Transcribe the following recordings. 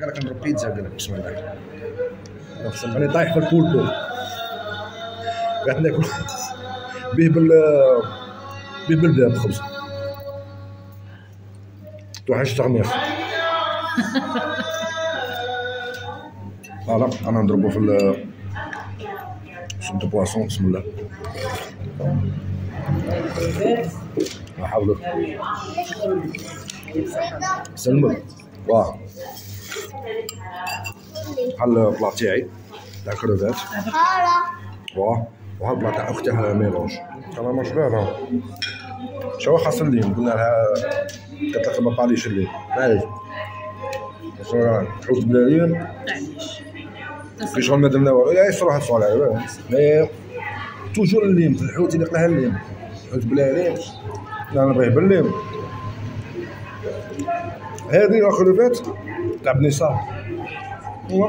قال لك نضرب بيتزا قال لك بسم الله راني طايح في البولبو قاعد ناكل به بال به بالباب خبز توحش تغمير فوالا أنا نضربو في ال دو بواسون بسم الله نحاولو سلمك واه بحال البلا تاعي تاع كروفات واه وها البلا تاع اختها ميلونج أنا ما شبابها شو خاص الليم قلنا لها قالت لك ما باليش الليم معليش حوت بلا ليم معليش كي شغل ما درنا والو يا يصرا هاد السؤال هذا مي توجور الليم في الحوت اللي قلاها الليم حوت بلا ليم لا نبغيه بالليم هذه الكروفات تاع بني صاف. هو؟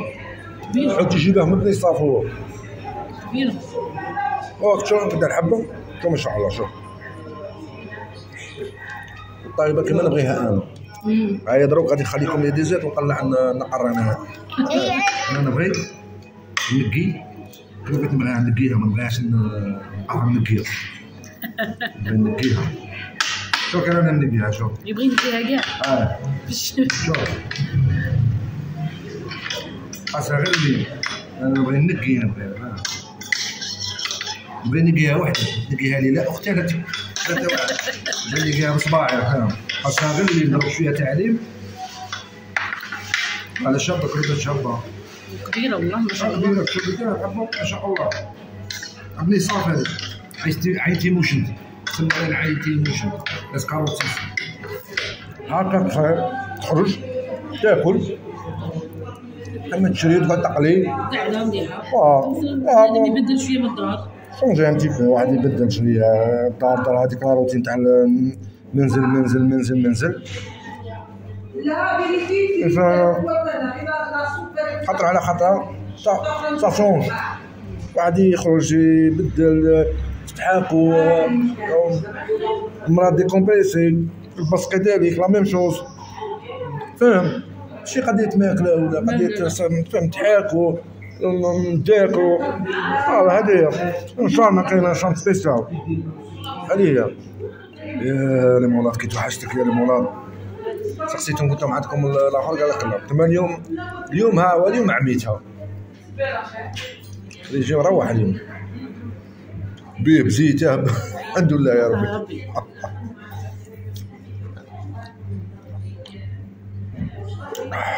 حوت يجيبه من بني صاف هو. كبيرة وقت شو نبدأ الحبه شو ما شاء الله شوف الطايبه كما نبغيها أنا. هاي دروك غادي نخليكم لي ديزيت ونقلع ن- نقر أنا. أنا نبغي نقي. بغيت نبغيها نقيها ما نبغيهاش ن- نقهر نقيها. نبغي نقيها. شوف أنا نقيها شوف يبغي نديها كاع آه. شوف خاصها غير اللي أنا نبغي نقي نبغيها آه. نبغي نقيها وحدة. نقيها لي. لا أختي لا نبغي نقيها بصباعي. فاهم خاصها غير اللي نضرب شوية تعليم. على شابه كريبه شابه كبيرة والله ما شاء الله. كبيرة كبيرة. ما شاء الله. ابني صافي. عيتي عيتي موشن تسمى أنا عيتي موشن بس كاروت هكا تخرج تاكل. أما تشري تبغى تقلي. قاعدة مليحة آه. لازم يبدل شوية من الدار. شونجي ان تي بو واحد يبدل شوية. الدار دار هذيك لا روتين تاع منزل منزل منزل. منزل ف- خطر على خطر صا- صا شونج واحد يخرج يبدل تحاكو مرض ديكومبريسي البص كذلك لا ميم شوز. فاهم شي قضية ماكلة ولا قضية فهم تحاكو نتاكلو آه هذه هي. إن شاء الله كاينة شان سبيسيال. هذه هي. يا لي مولاد كي توحشتك يا سقسيتهم قلت لهم عندكم الآخر قال لك لا تما اليوم اليوم ها هو اليوم عميتها. يجي مروح اليوم. بيه بزيته الحمد لله يا ربي.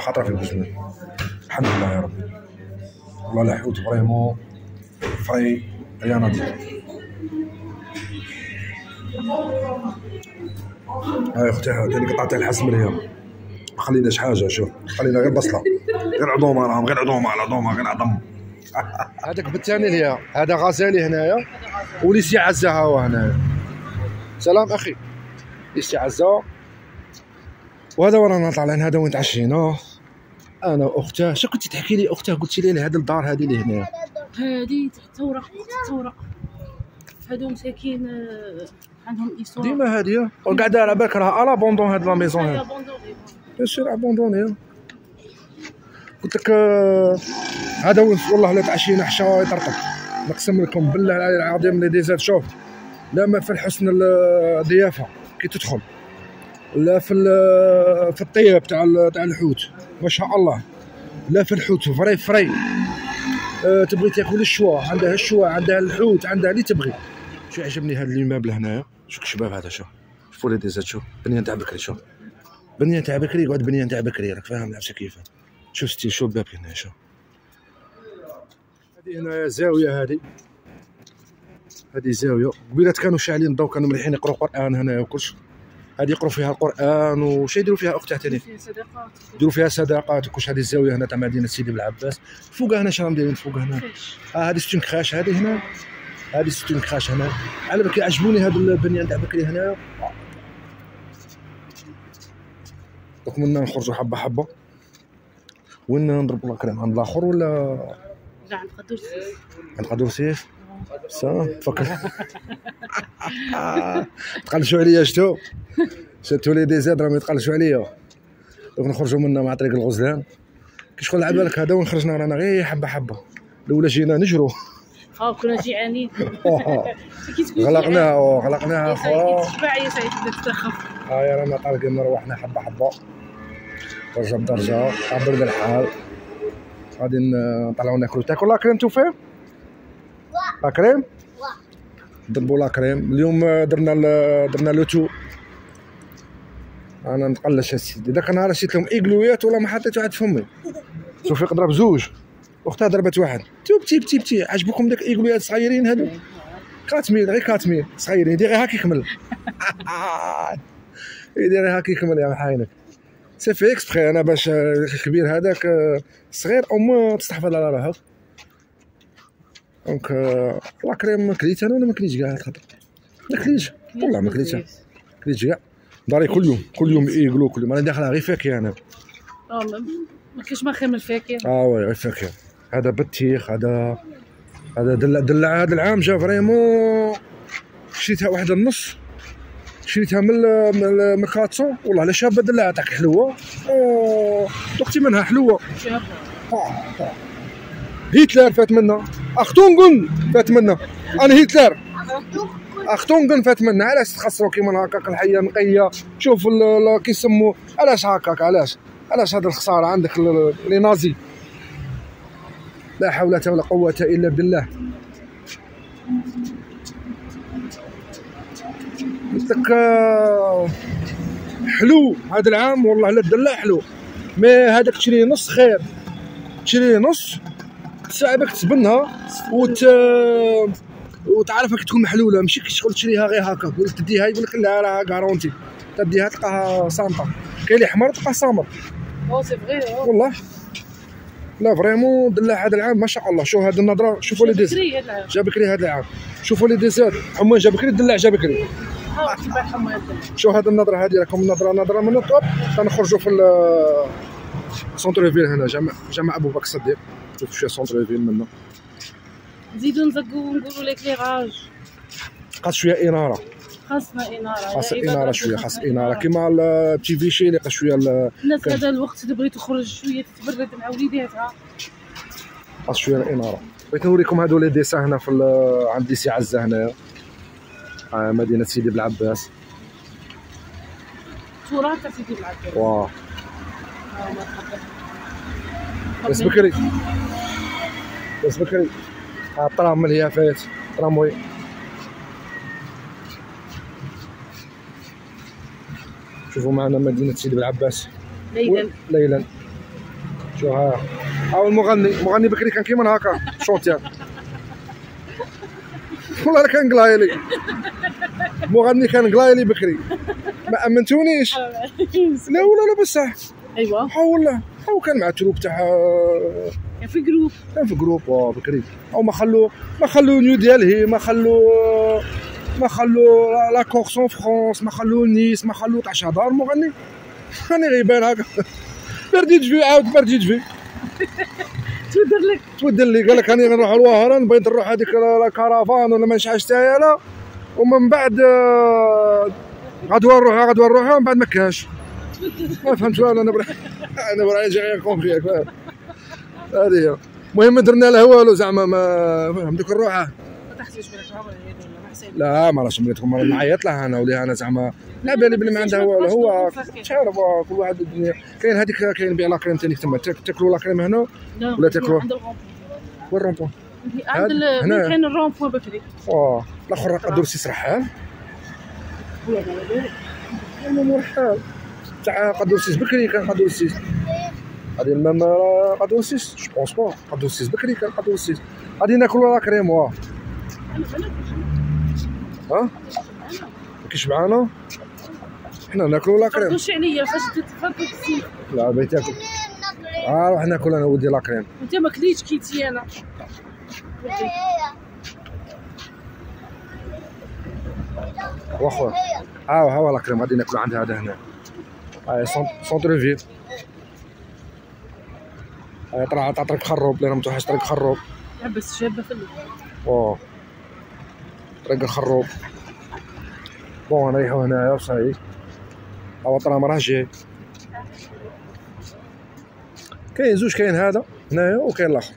خطره في البزمن الحمد لله يا ربي. والله لا حوت فريمون فري يا نظيف هاي أختي هذه قطعتها الحسم ليا ما خليناش حاجة شوف. خلينا غير بصلة. غير عظومة راهم غير عظومة على عظومة غير عظم. هذاك بالثاني ليا هذا غزالي هنايا. وليسي عزة ها هو هنايا. سلام أخي. ليسي عزة. وهذا ورانا طالعين هذا وين تعشينا. أنا واختها شو كنتي تحكي لي؟ اختها قلتي لي هذا الدار هذه اللي هنا هادي تحت ورق تحت ورق هادو مساكين آه، عندهم histoire ديما هذه وقاعدة على بالك راها à l'abandon هاد la maison هي هاد abandonnée bien sûr abandonnée قلت لك آه، هذا وين والله لا تعشينا حشا يطرطق. نقسم لكم بالله العلي العظيم les DZ شوف. لا ما في الحسن الضيافة. كي تدخل. لا في في الطيب تاع تاع الحوت. ما شاء الله. لا في الحوت frais frais. أه تبغي تاكل الشوا عندها الشوا عندها الحوت عندها اللي تبغي. شو عجبني هذا ال meuble هنايا؟ شوف الشباب هذا شوف شوفوا les DZ شوف بنيان تاع بكري شوف بنيان تاع بكري يقعد بنيان تاع بكري راك فاهم نفسك كيف شوف ستي شوف باب هنا شوف هذه هنا زاوية هذه. هذه زاوية. قبيلات كانوا شاعلين الضوء كانوا مليحين يقروا قرآن هنايا وكلش. هذه يقروا فيها القرآن وش يديروا فيها فيها صداقات. يديروا فيها صداقات. وكلش هذه الزاوية هنا تاع مدينة سيدي بالعباس. فوق هنا شنو مديرين فوق هنا. آه هذه ستون كراش هذه هنا. هذه ستون كراش هنا. على بالك يعجبوني هذا البنيان تاع بكري هنا. دوك منا نخرجوا حبة حبة. وين نضربوا الاكرام عند الآخر ولا لا عند قدوس عند قدور سيف؟ سا تفكر. تقلشوا عليا شتو؟ شتو les DZ راهم يتقلشوا عليا. دوك نخرجوا منا مع طريق الغزلان. كي شغل على بالك هذا وين خرجنا رانا؟ غير حبة حبة. الأولى جينا نجرو. آه كنا جيعانين. غلقناها غلقناها اخويا تشبع يا رانا طالقين روحنا حبة حبة. درجه بدرجه برد الحال. غادي نطلعو ناكلو. تاكل la crème توفيق la crème؟ ضربوا la crème. اليوم درنا درنا le tout. أنا نتقلش اسيدي ذاك النهار شريت لهم إيغلويات والله ما حطيت واحد في فمي. توفيق ضرب زوج. أختها ضربت واحد. tout petit petit petit. عجبكم داك إيغلويات صغيرين هادو؟ quatre mille غير quatre mille صغيرين. يدير غير هاك يكمل. يدير غير هاك يكمل يا محاينك. c'est fait exprès أنا باش آه، الكبير هذاك آه، صغير au moins تستحفظ على روحك donc آه، la crème كليت أنا ولا ما كليتش كاع؟ الخطر ما كليتش والله ما كليتش كليتش كاع. داري كل يوم كل يوم ايغلو كل يوم. أنا داخلها غير فاكهه أنا. آه ما- ما كاينش ما خير من الفاكهه آه oui غير فاكهه هذا بطيخ هذا هذا دلع دلع هذا العام جا فريمون شريتها واحد النص. شريتها من من 400 والله لا شابه دلع تاعك حلوة؟ اوه دقتي منها حلوة. شهر هتلر فات منا اختونغن فات منا أنا هتلر. اختونغن فات منا علاش تخسروا كيما هكاك الحية نقية؟ شوف كيسموا علاش هكاك؟ علاش؟ علاش هذا الخسارة عندك لي نازي؟ لا حول ولا قوة إلا بالله. قلت لك آه، حلو. هذا العام والله لا الدلع حلو. مي هذاك تشري نص خير. تشري نص صعبك تسبنها وت وتعرف راك تكون محلولة. ماشي كي شغل تشريها غير هكا. تديها يقول لك لا راه كارونتي تديها تلقاها صامته كاين اللي حمر تلقاه سامر آه c'est vrai والله. لا vraiment دلع هذا العام ما شاء الله. شوف هذه النظرة شوفوا les DZ بكري هاد العام. جا بكري هذا العام. شوفوا les DZ حمان جا بكري دلع جا بكري. آه تبع حماد شو هذه النظرة هذه راكم نظره نظرة من الطوب تنخرجوا في centre-ville هنا جامع جامع أبو بكر الصديق. شوف شوية centre-ville منا نزيدو نزقو ونقولو l'éclairage. بقات شوية إنارة. خاصنا إنارة. خاص إنارة شوية خاص إنارة. كيما البتي فيشي اللي شوية ال- الناس هذا الوقت اللي بغيت تخرج شوية تتبرد مع وليداتها. خاص شوية الاناره بغيت نوريكم هادو لي ديسان هنا في عند ديسي عزة هنايا. مدينة سيدي بالعباس تراث سيدي العباس واه. بس بكري. بس بكري. ها الطرام من اليافات تراموي شوفوا معنا مدينة سيدي بالعباس ليلا. ليلا. شو ها؟ ها المغني. مغني بكري كان كيما هكا. شونتيان. والله أنا كان قلايلي. مغني كان قلايلي بكري ما أمنتونيش؟ لا ولا لا بصح. ايوا ها والله. هو كان مع تروب تاع كان في جروب. كان في جروب واه بكري أو ما خلو ما خلو نيو ديالهي ما خلو ما خلو لا كورسون فرونس ما خلو نيس ما خلو تاع شهدار مغني راني غيبان هكا. برديت في عاود برديت في تودر لك. تودن لي قال لك راني نروح الوهران بغيت نروح هذيك لا كارافان ولا ما نشعش تاعي لا. ومن بعد آه، غدوه نروح غدوه نروح ومن بعد ما كانش ما فهمت والو أنا برا أنا برا جاي كومبري فاهم هذه هي. المهم درنا لها والو زعما ما فهم ديك الروحة. لا ما راش مليتكم نعيط لها أنا وليها أنا زعما. لا بالي بلي ما عندها والو. هو تعرف آه، كل واحد الدنيا. كاين هذيك كاين يبيع لاكريم ثاني تما تاك- تاكلوا لاكريم هنا؟ لا ولا تاكلوا؟ وين الرومبون عند ال- هنا. وين كاين الرومبون بكري. واه الآخر قدر سيس رحال المهم رحال تاع قدر سيس بكري كان قدر سيس غادي المام قدر سيس جو بونس با قدر سيس بكري كان قدر سيس غادي ناكلوا لاكريم واه. ها؟ كاينش معانا؟ حنا ناكلوا لاكريم فرقوش عليا فاش تتفرقوا السيف لا بغيت تاكل آه روح ناكل أنا ودي لاكريم انت ما كليتش كيتي أنا. واخويا ها ها هو la crème غادي ناكلو عند هذا هنا. هاي cen- centre-ville هاي طلع تاع طريق خروب اللي راه متوحش طريق خروب. بس شابه في الليل اوه طريق الخروب bon نريحو هنايا وصاي هو الترام راه جاي. كاين زوج كاين هذا. هنايا وكاين الآخر.